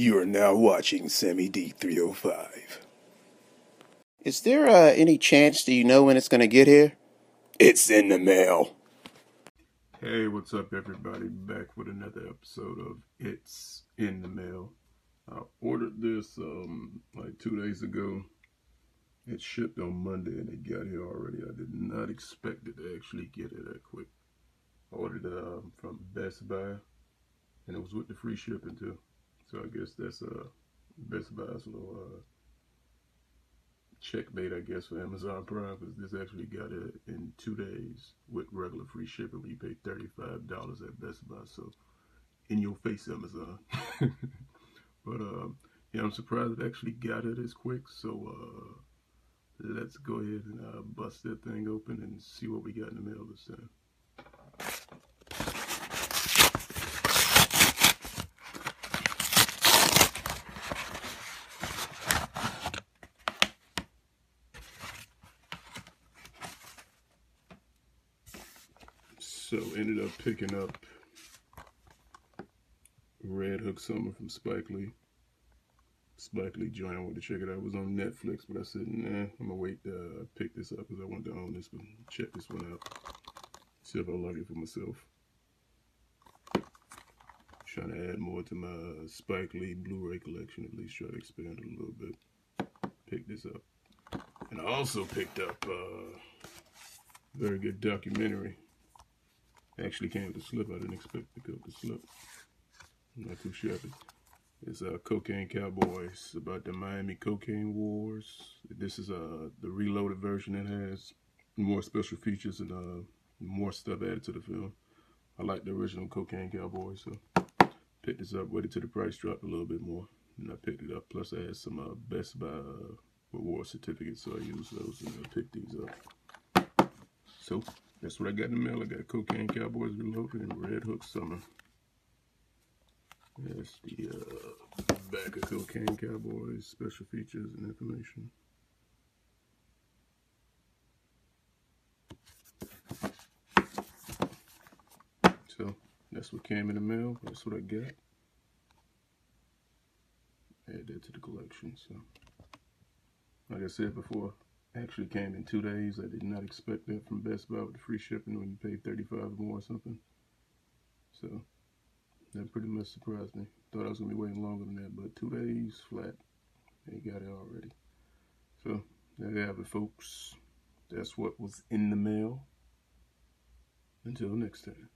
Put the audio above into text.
You are now watching Sammy D305. Is there uh, any chance do you know when it's going to get here? It's in the mail. Hey, what's up, everybody? Back with another episode of It's in the Mail. I ordered this um, like two days ago. It shipped on Monday and it got here already. I did not expect it to actually get it that quick. I ordered it um, from Best Buy and it was with the free shipping too. So I guess that's uh, Best Buy's little uh, checkmate, I guess, for Amazon Prime because this actually got it in two days with regular free shipping when you pay $35 at Best Buy. So in your face, Amazon. but um, yeah, I'm surprised it actually got it as quick. So uh, let's go ahead and uh, bust that thing open and see what we got in the mail this time. So ended up picking up Red Hook Summer from Spike Lee. Spike Lee joint. I wanted to check it out. It was on Netflix, but I said, nah, I'm gonna wait to uh, pick this up because I want to own this one. Check this one out. See if I like it for myself. Trying to add more to my Spike Lee Blu-ray collection. At least try to expand it a little bit. Pick this up. And I also picked up a uh, very good documentary. Actually came with a slip. I didn't expect to go with the slip. I'm not too shabby. It's uh, Cocaine Cowboys about the Miami Cocaine Wars. This is uh, the reloaded version. It has more special features and uh, more stuff added to the film. I like the original Cocaine Cowboys, so picked this up, waited till the price dropped a little bit more, and I picked it up. Plus, I had some uh, Best Buy uh, reward certificates, so I used those and I picked these up. So that's what I got in the mail. I got Cocaine Cowboys Reloaded and Red Hook Summer. That's the uh, back of Cocaine Cowboys, special features and information. So that's what came in the mail. That's what I got. Add that to the collection. So, like I said before, actually came in two days. I did not expect that from Best Buy with the free shipping when you pay 35 or more or something. So that pretty much surprised me. Thought I was gonna be waiting longer than that, but two days flat, they got it already. So there you have it, folks. That's what was in the mail. Until next time.